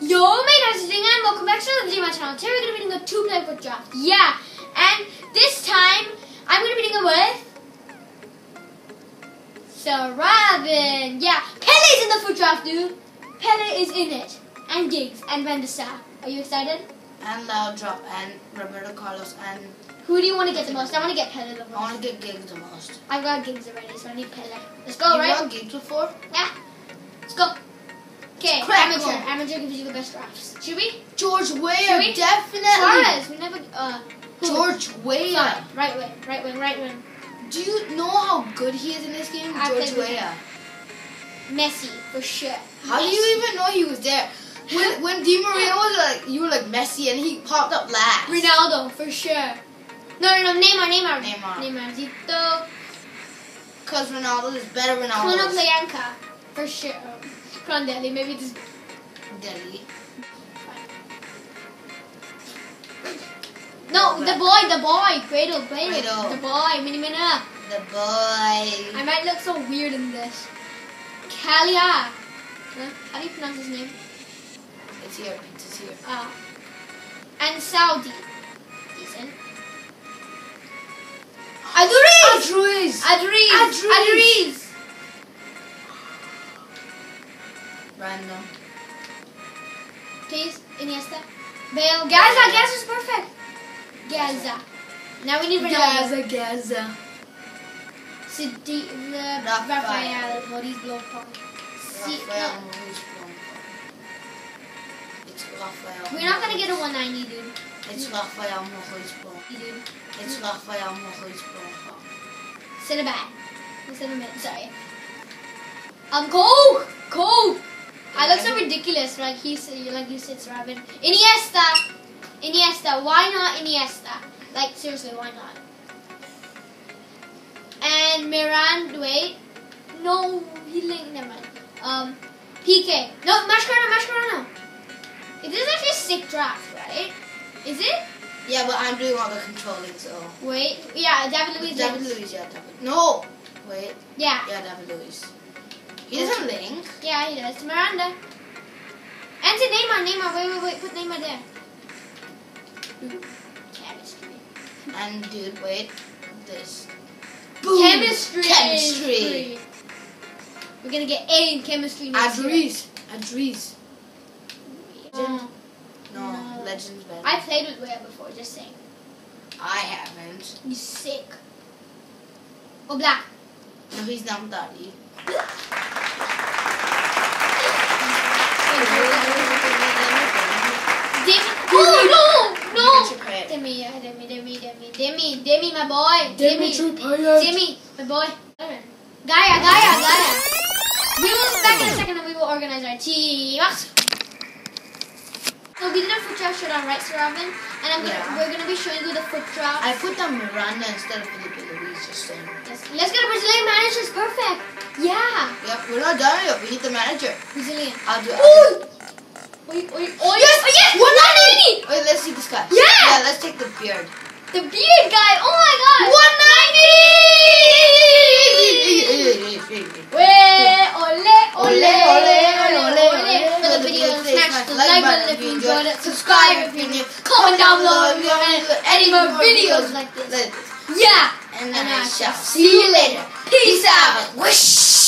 Yo, my name is Ding and welcome back to the Dreamer channel. Today we're going to be doing a two-player FUT draft. Yeah, and this time I'm going to be doing it with Sir Robin. Yeah, Pele's in the FUT draft, dude. Pele is in it, and Giggs and Van der Sar. Are you excited? and Laudrup and Roberto Carlos and Who do you want to get the most? I want to get Pele the most. I want to get Giggs the most. I've got Giggs already, so I need Pele. Let's go, you right? got Giggs before? Yeah. Let's go. Okay, amateur. Amateur gives you the best drafts. Should we? George Should Weah, we? definitely. Suarez. We never. Uh. George Weah. Right wing. Right wing. Right wing. Do you know how good he is in this game? I George Weah. Messi for sure. How do you even know he was there? When when Di Maria was like you were like Messi and he popped up last. Ronaldo for sure. No, no, no. Neymar. Neymar. Neymar. Neymar. Zito. Cause Ronaldo is better Ronaldo. Konoplyanka for sure. Crondelli. Maybe this. Delhi. No, the boy. The boy. Gradle. Gradle. The boy. Mini Mina. The boy. I might look so weird in this. Kalia. Huh? How do you pronounce his name? It's here. Pizza's here. Uh, and Saudi. Decent. Aduriz! Adruiz. Aduriz! Aduriz. Aduriz! Random. Please, Iniesta. Bale. Gaza! Gaza's perfect! Gaza. Now we need Ronaldo. Gaza. Sidi, the Rafael. Rafael. Maurice Blanc. See, Rafael no, Maurice Blanc. It's Rafael. we're not gonna get a 190, dude. It's Rafael Maurice Blanc. Dude. It's Rafael Maurice Blanc. Sit back. Sit a minute. Sorry. Um, Coke! Coke! I look so ridiculous, like he's like you said, Robin. Iniesta, Iniesta. Why not Iniesta? Like seriously, why not? And Miran, wait, no, he linked. Never mind. Um, PK. No, Mascherano, Mascherano. It is actually a sick draft, right? Is it? Yeah, but I'm doing all the controlling, so. Wait, yeah, David Luiz. David. Luiz, yeah, David. No! Wait. Yeah, Yeah, David Luiz. He doesn't link. yeah, he does. Miranda. And to Neymar, Neymar. Wait, wait, wait. Put Neymar there. Chemistry. And dude, wait. This. Chemistry. Chemistry. We're gonna get A in chemistry next year. Adriz. Adriz. Oh, No, No. Legends better. I played with Weah before, just saying. I haven't. He's sick. Oh, black. No, he's not daddy. Demi. Oh, no! No! Payet. Demi, yeah, Demi, Demi, Demi, Demi, Demi, my boy. Demi. Payet. Jimmy, my boy. Gaia, Gaia, Gaia. We will back in a second and we will organize our team. So we did a FUT draft shirt on right, Sir Robin? And I'm gonna, Yeah. we're gonna be showing you the FUT draft. I put down Miranda instead of Filipe Luis, just saying. Yes. Let's get a Brazilian manager. It's perfect. Yeah. Yep, we're not done yet. We need the manager. Brazilian. I'll do it. Ooh. Wait, wait. Oh yes, oh yes. One 190. Wait, let's see this guy. Yeah. Yeah, let's take the beard. The beard guy. Oh my god. 190! Wait, ole, ole, Ole, ole, ole, ole, ole. For the video, smash the like button if you if you enjoyed enjoyed it. it. Subscribe if you're new. Comment down below if you want any more videos like this. Yeah. And And I shall see you later. Peace out. Whoosh.